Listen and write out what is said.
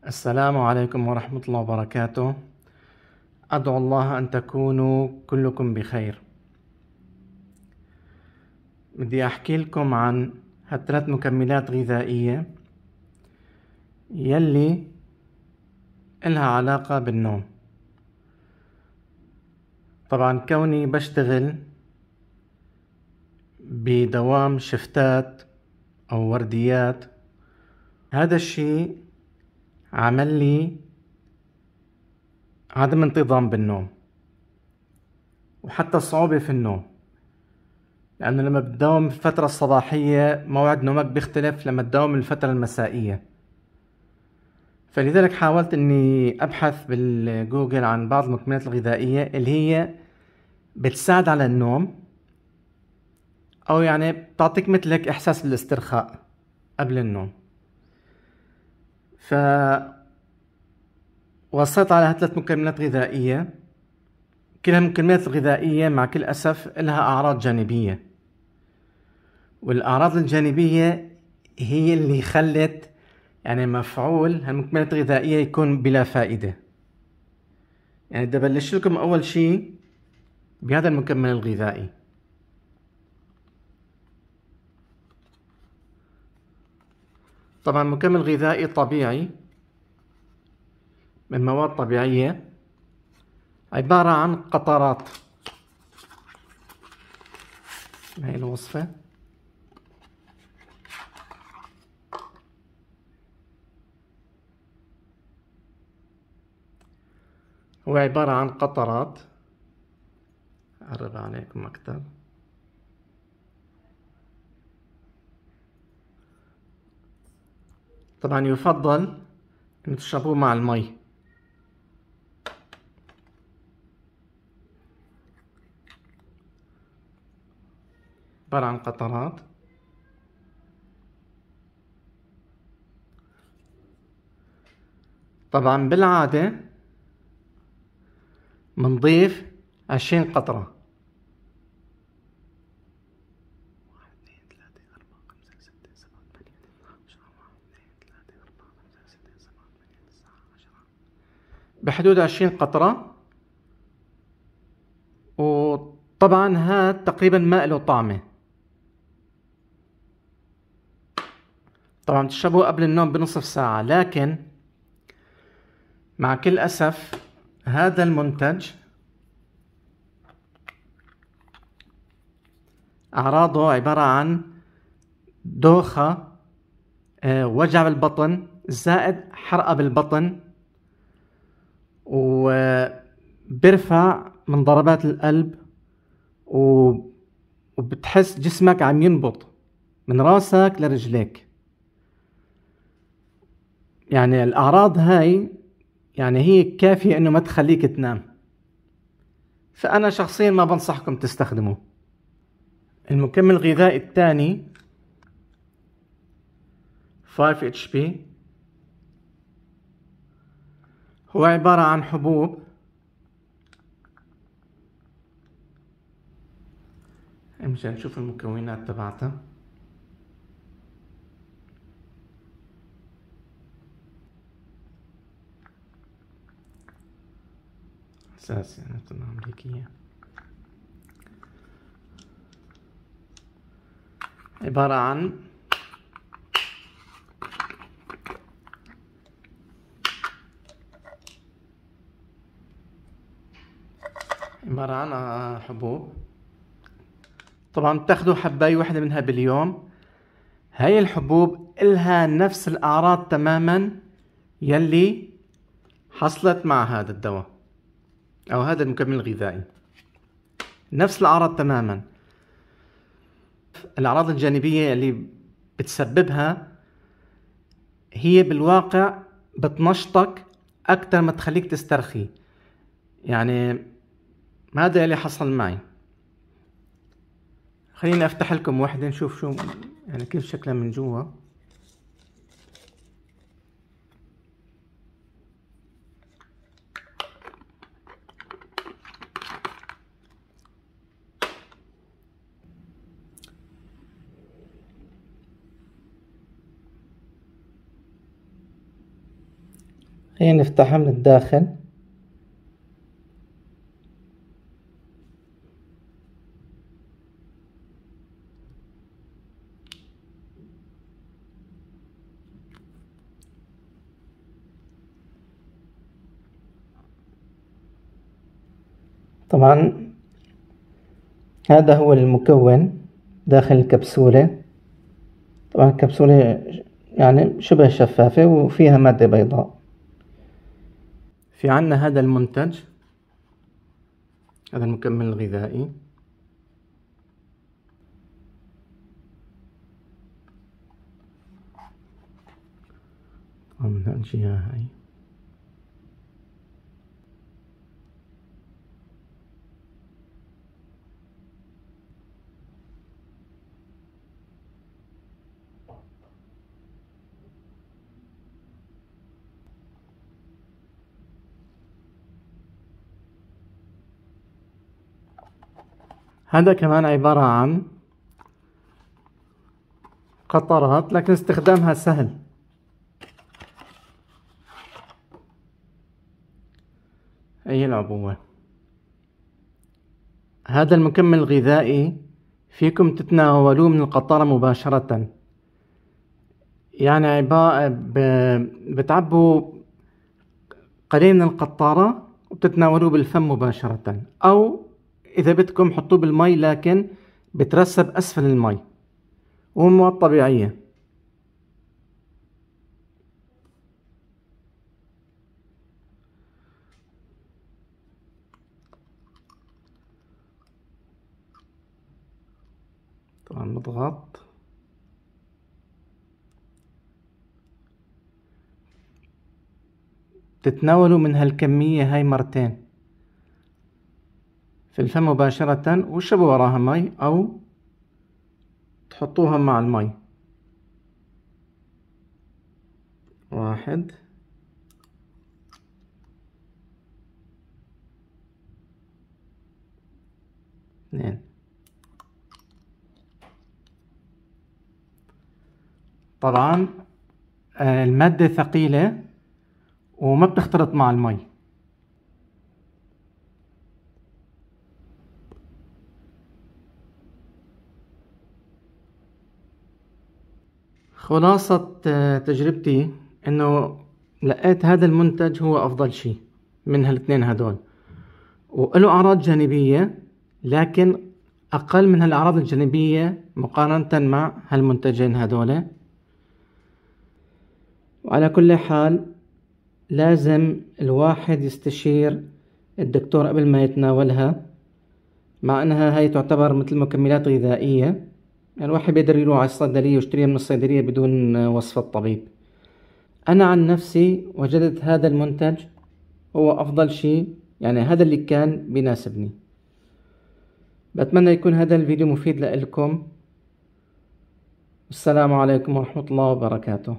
السلام عليكم ورحمة الله وبركاته. أدعو الله أن تكونوا كلكم بخير. بدي أحكي لكم عن هالثلاث مكملات غذائية يلي إلها علاقة بالنوم. طبعا كوني بشتغل بدوام شفتات أو ورديات هذا الشيء عمل لي عدم انتظام بالنوم وحتى صعوبة في النوم لأنه لما بتداوم الفترة الصباحية موعد نومك بيختلف لما تداوم الفترة المسائية. فلذلك حاولت إني أبحث بالجوجل عن بعض المكملات الغذائية اللي هي بتساعد على النوم أو يعني بتعطيك مثل هيك إحساس بالاسترخاء قبل النوم. ف وصلت على ثلاث مكملات غذائية. كل المكملات الغذائية مع كل أسف لها أعراض جانبية. والأعراض الجانبية هي اللي خلت يعني مفعول هالمكملات الغذائية يكون بلا فائدة. يعني بدي أبلش لكم أول شيء بهذا المكمل الغذائي. طبعا مكمل غذائي طبيعي من مواد طبيعية عبارة عن قطرات. هاي الوصفة. هو عبارة عن قطرات. أقرب عليكم أكثر. طبعا يفضل أن تشربوه مع المي. عبارة عن قطرات. طبعا بالعادة منضيف عشرين قطرة. بحدود عشرين قطرة. وطبعا هاد تقريبا ما له طعمة. طبعا تشربه قبل النوم بنصف ساعة لكن مع كل أسف هذا المنتج أعراضه عبارة عن دوخة آه، وجع بالبطن زائد حرقة بالبطن. وبرفع من ضربات القلب وبتحس جسمك عم ينبض من راسك لرجليك. يعني الأعراض هاي يعني هي كافية إنه ما تخليك تنام. فأنا شخصيا ما بنصحكم تستخدموه. المكمل الغذائي الثاني 5 HP هو عبارة عن حبوب. مشان نشوف المكونات تبعتها أساسي أنا أمريكية. عبارة عن عبارة عن حبوب. طبعا بتاخدوا حباية واحدة منها باليوم. هاي الحبوب إلها نفس الأعراض تماما يلي حصلت مع هذا الدواء أو هذا المكمل الغذائي. نفس الأعراض تماما. الأعراض الجانبية اللي بتسببها هي بالواقع بتنشطك أكثر ما تخليك تسترخي. يعني هذا اللي حصل معي؟ خليني أفتح لكم واحدة نشوف شو يعني كيف شكلها من جوا. خلينا نفتحها من الداخل. طبعا هذا هو المكون داخل الكبسولة. طبعا الكبسولة يعني شبه شفافة وفيها مادة بيضاء. في عنا هذا المنتج هذا المكمل الغذائي. بدنا نجيها هاي. هذا كمان عبارة عن قطرات لكن استخدامها سهل. أي العبوة هذا المكمل الغذائي فيكم تتناولوه من القطارة مباشرة. يعني عبارة بتعبوا قليل من القطارة وبتتناولوه بالفم مباشرة أو إذا بدكم حطوه بالمي لكن بترسب أسفل المي وهو مواد طبيعية. طبعا نضغط تتناولوا من هالكمية هاي مرتين. في الفم مباشرة وشربوا وراها مي أو تحطوها مع المي واحد. اثنين. طبعا آه، المادة ثقيلة وما بتختلط مع المي خلاصة آه، تجربتي إنه لقيت هذا المنتج هو أفضل شيء من هالاثنين هدول. وله أعراض جانبية لكن أقل من هالأعراض الجانبية مقارنة مع هالمنتجين هدول. وعلى كل حال لازم الواحد يستشير الدكتور قبل ما يتناولها مع إنها هاي تعتبر مثل مكملات غذائية. الواحد بيقدر يروح على الصيدلية ويشتريها من الصيدلية بدون وصفة طبيب أنا عن نفسي وجدت هذا المنتج هو أفضل شيء يعني هذا اللي كان بيناسبني. بتمنى يكون هذا الفيديو مفيد لكم. السلام عليكم ورحمة الله وبركاته.